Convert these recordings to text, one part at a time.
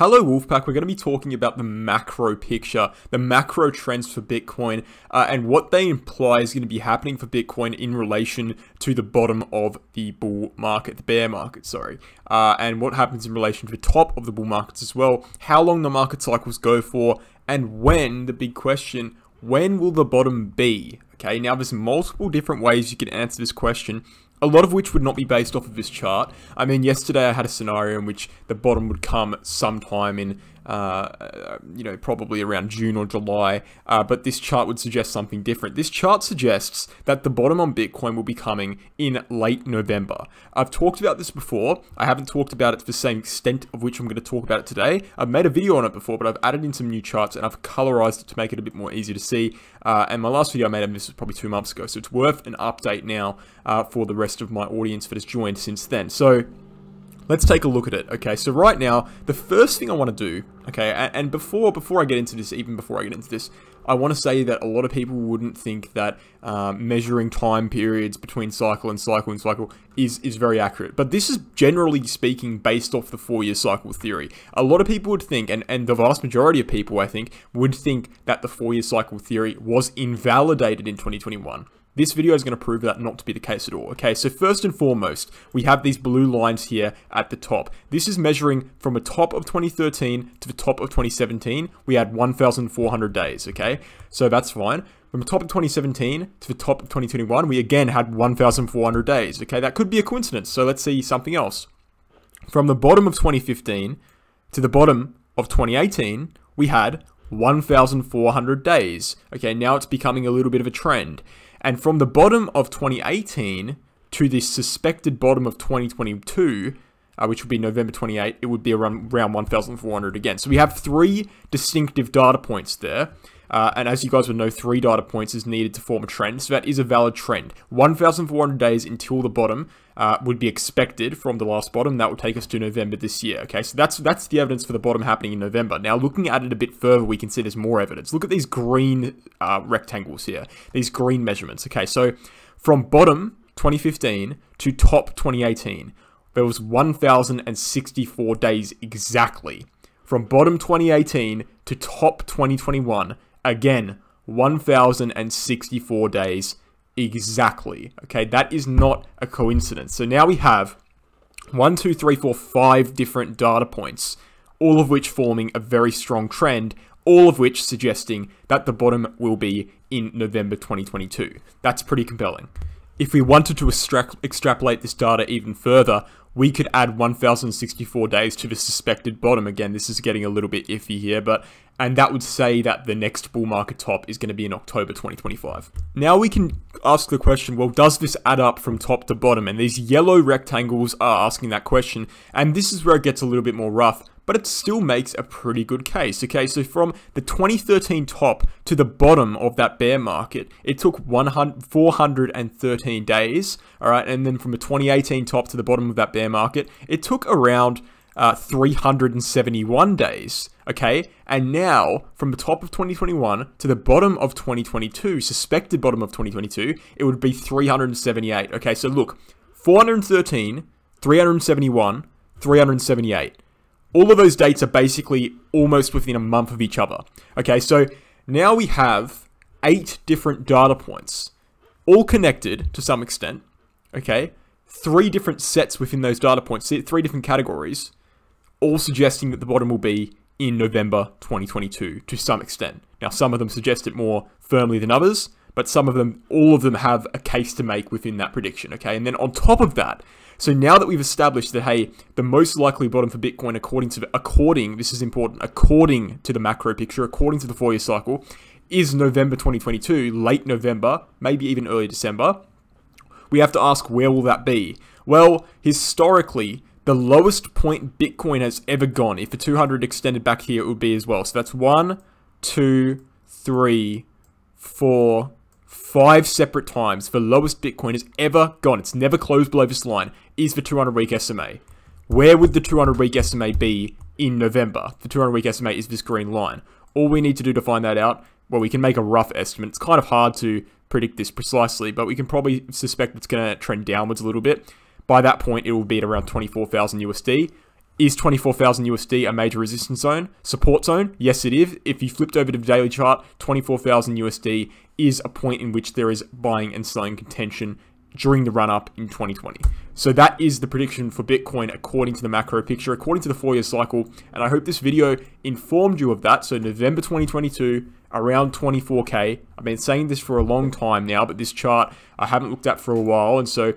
Hello Wolfpack, we're going to be talking about the macro picture, the macro trends for Bitcoin, uh, and what they imply is going to be happening for Bitcoin in relation to the bottom of the bull market, the bear market, sorry, uh, and what happens in relation to the top of the bull markets as well, how long the market cycles go for, and when, the big question, when will the bottom be? Okay, now there's multiple different ways you can answer this question, a lot of which would not be based off of this chart. I mean, yesterday I had a scenario in which the bottom would come sometime in uh, you know, probably around June or July, uh, but this chart would suggest something different. This chart suggests that the bottom on Bitcoin will be coming in late November. I've talked about this before. I haven't talked about it to the same extent of which I'm going to talk about it today. I've made a video on it before, but I've added in some new charts and I've colorized it to make it a bit more easy to see. Uh, and my last video I made on this was probably two months ago, so it's worth an update now uh, for the rest of my audience that has joined since then. So let's take a look at it. Okay, so right now, the first thing I want to do, okay, and, before before I get into this, even before I get into this, I want to say that a lot of people wouldn't think that um, measuring time periods between cycle and cycle and cycle is, is very accurate. But this is generally speaking based off the four-year cycle theory. A lot of people would think, and, and the vast majority of people, I think, would think that the four-year cycle theory was invalidated in 2021. This video is going to prove that not to be the case at all. Okay, so first and foremost, we have these blue lines here at the top. This is measuring from the top of 2013 to the top of 2017. We had 1,400 days, okay? So that's fine. From the top of 2017 to the top of 2021, we again had 1,400 days, okay? That could be a coincidence, so let's see something else. From the bottom of 2015 to the bottom of 2018, we had 1,400 days. Okay, now it's becoming a little bit of a trend. And from the bottom of 2018 to the suspected bottom of 2022, uh, which would be November 28, it would be around, around 1,400 again. So we have three distinctive data points there. Uh, and as you guys would know, three data points is needed to form a trend. So that is a valid trend. 1,400 days until the bottom uh, would be expected from the last bottom. That would take us to November this year. Okay, so that's that's the evidence for the bottom happening in November. Now, looking at it a bit further, we can see there's more evidence. Look at these green uh, rectangles here. These green measurements. Okay, so from bottom 2015 to top 2018, there was 1,064 days exactly. From bottom 2018 to top 2021, Again, 1,064 days exactly. Okay, that is not a coincidence. So now we have one, two, three, four, five different data points, all of which forming a very strong trend, all of which suggesting that the bottom will be in November 2022. That's pretty compelling. If we wanted to extra extrapolate this data even further, we could add 1064 days to the suspected bottom. Again, this is getting a little bit iffy here, but and that would say that the next bull market top is going to be in October 2025. Now we can ask the question, well, does this add up from top to bottom? And these yellow rectangles are asking that question, and this is where it gets a little bit more rough but it still makes a pretty good case. Okay, so from the 2013 top to the bottom of that bear market, it took 100, 413 days. All right, and then from the 2018 top to the bottom of that bear market, it took around uh, 371 days. Okay, and now from the top of 2021 to the bottom of 2022, suspected bottom of 2022, it would be 378. Okay, so look, 413, 371, 378 all of those dates are basically almost within a month of each other. Okay, so now we have eight different data points, all connected to some extent. Okay, three different sets within those data points, three different categories, all suggesting that the bottom will be in November 2022 to some extent. Now, some of them suggest it more firmly than others, but some of them, all of them have a case to make within that prediction, okay? And then on top of that, so now that we've established that, hey, the most likely bottom for Bitcoin, according to, the, according, this is important, according to the macro picture, according to the four-year cycle, is November 2022, late November, maybe even early December, we have to ask where will that be? Well, historically, the lowest point Bitcoin has ever gone, if the 200 extended back here, it would be as well. So that's one, two, three, four, five separate times the lowest Bitcoin has ever gone. It's never closed below this line. Is the 200 week SMA. Where would the 200 week SMA be in November? The 200 week SMA is this green line. All we need to do to find that out, well, we can make a rough estimate. It's kind of hard to predict this precisely, but we can probably suspect it's going to trend downwards a little bit. By that point, it will be at around 24,000 USD Is 24,000 USD a major resistance zone? Support zone? Yes, it is. If you flipped over to the daily chart, 24,000 USD is a point in which there is buying and selling contention during the run up in 2020. So that is the prediction for Bitcoin according to the macro picture, according to the four year cycle. And I hope this video informed you of that. So November 2022, around 24K. I've been saying this for a long time now, but this chart I haven't looked at for a while. And so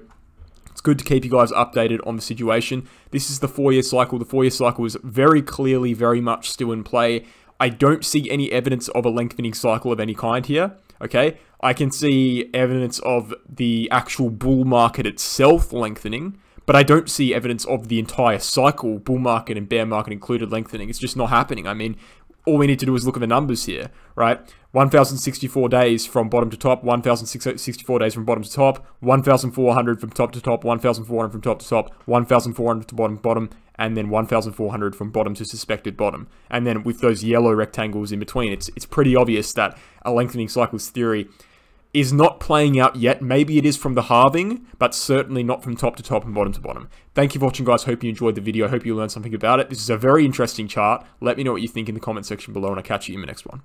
good to keep you guys updated on the situation. This is the four-year cycle. The four-year cycle is very clearly, very much still in play. I don't see any evidence of a lengthening cycle of any kind here. Okay, I can see evidence of the actual bull market itself lengthening, but I don't see evidence of the entire cycle, bull market and bear market included, lengthening. It's just not happening. I mean, all we need to do is look at the numbers here, right? 1,064 days from bottom to top, 1,064 days from bottom to top, 1,400 from top to top, 1,400 from top to top, 1,400 to bottom to bottom, and then 1,400 from bottom to suspected bottom. And then with those yellow rectangles in between, it's, it's pretty obvious that a lengthening cycles theory is not playing out yet. Maybe it is from the halving, but certainly not from top to top and bottom to bottom. Thank you for watching, guys. Hope you enjoyed the video. Hope you learned something about it. This is a very interesting chart. Let me know what you think in the comment section below, and I'll catch you in the next one.